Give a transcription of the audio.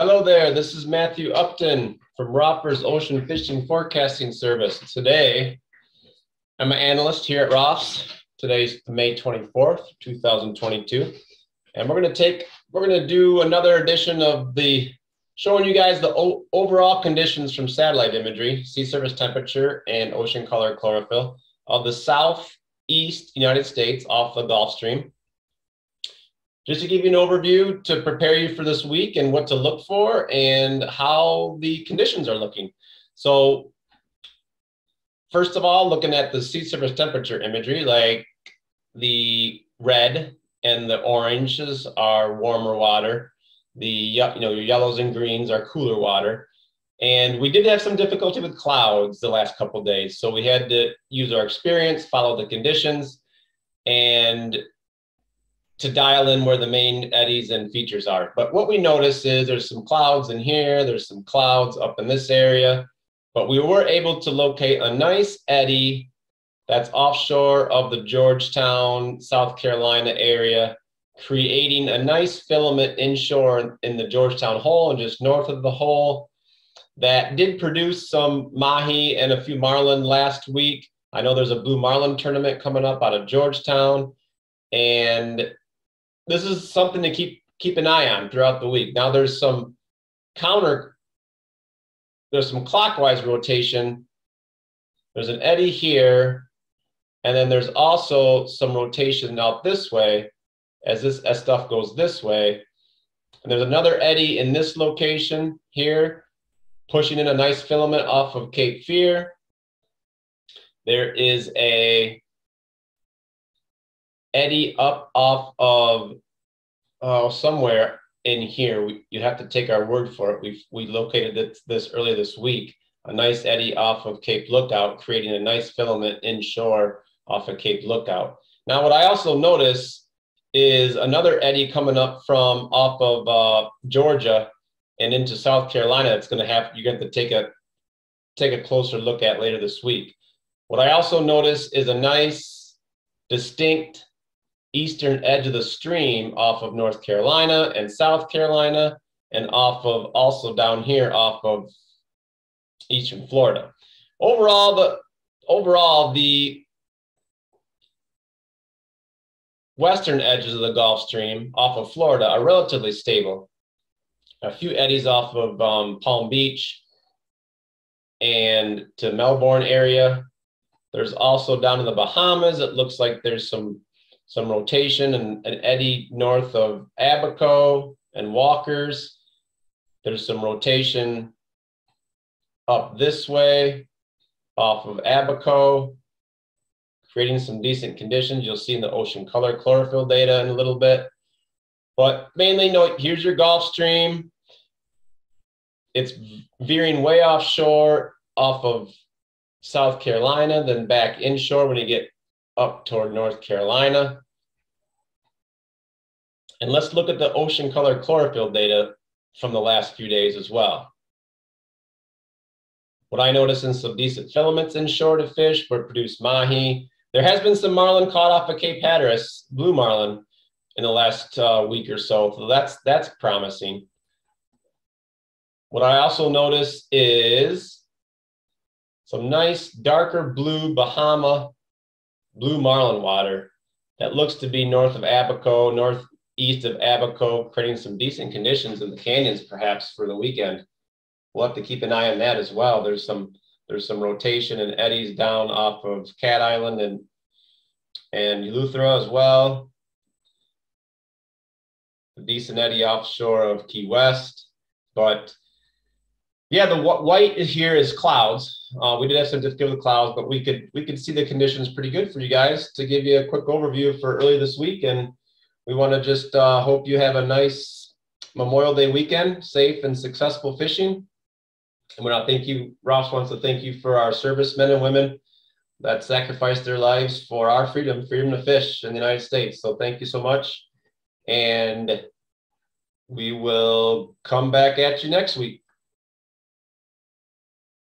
Hello there, this is Matthew Upton from Roffer's Ocean Fishing Forecasting Service. Today, I'm an analyst here at ROFFS. Today's May 24th, 2022. And we're gonna take, we're gonna do another edition of the, showing you guys the overall conditions from satellite imagery, sea surface temperature and ocean color chlorophyll of the southeast United States off the Gulf Stream just to give you an overview to prepare you for this week and what to look for and how the conditions are looking. So first of all, looking at the sea surface temperature imagery, like the red and the oranges are warmer water. The you know your yellows and greens are cooler water. And we did have some difficulty with clouds the last couple days. So we had to use our experience, follow the conditions, and to dial in where the main eddies and features are. But what we notice is there's some clouds in here, there's some clouds up in this area, but we were able to locate a nice eddy that's offshore of the Georgetown, South Carolina area, creating a nice filament inshore in the Georgetown hole and just north of the hole that did produce some mahi and a few marlin last week. I know there's a blue marlin tournament coming up out of Georgetown. And this is something to keep keep an eye on throughout the week. Now there's some counter, there's some clockwise rotation. There's an eddy here, and then there's also some rotation out this way as this as stuff goes this way. And there's another eddy in this location here, pushing in a nice filament off of Cape Fear. There is a eddy up off of uh, somewhere in here. We, you have to take our word for it. We we located this, this earlier this week. A nice eddy off of Cape Lookout, creating a nice filament inshore off of Cape Lookout. Now, what I also notice is another eddy coming up from off of uh, Georgia and into South Carolina. It's going to have you're going to take a take a closer look at later this week. What I also notice is a nice, distinct eastern edge of the stream off of North Carolina and South Carolina, and off of also down here off of eastern Florida. Overall, the overall the western edges of the Gulf Stream off of Florida are relatively stable. A few eddies off of um, Palm Beach and to Melbourne area. There's also down in the Bahamas, it looks like there's some some rotation and an eddy north of Abaco and Walkers. There's some rotation up this way off of Abaco, creating some decent conditions. You'll see in the ocean color chlorophyll data in a little bit. But mainly, note here's your Gulf Stream. It's veering way offshore off of South Carolina, then back inshore when you get up toward North Carolina. And let's look at the ocean color chlorophyll data from the last few days as well. What I notice in some decent filaments inshore to fish, but produced mahi. There has been some marlin caught off of Cape Hatteras, blue marlin, in the last uh, week or so. So that's that's promising. What I also notice is some nice darker blue Bahama blue marlin water that looks to be north of Abaco, northeast of Abaco, creating some decent conditions in the canyons perhaps for the weekend. We'll have to keep an eye on that as well. There's some there's some rotation and eddies down off of Cat Island and and Eleuthera as well. A decent eddy offshore of Key West, but yeah, the white is here is clouds. Uh, we did have some difficulty with the clouds, but we could we could see the conditions pretty good for you guys to give you a quick overview for early this week. And we want to just uh, hope you have a nice Memorial Day weekend, safe and successful fishing. And we want to thank you. ROFFS wants to thank you for our servicemen and women that sacrificed their lives for our freedom, freedom to fish in the United States. So thank you so much. And we will come back at you next week.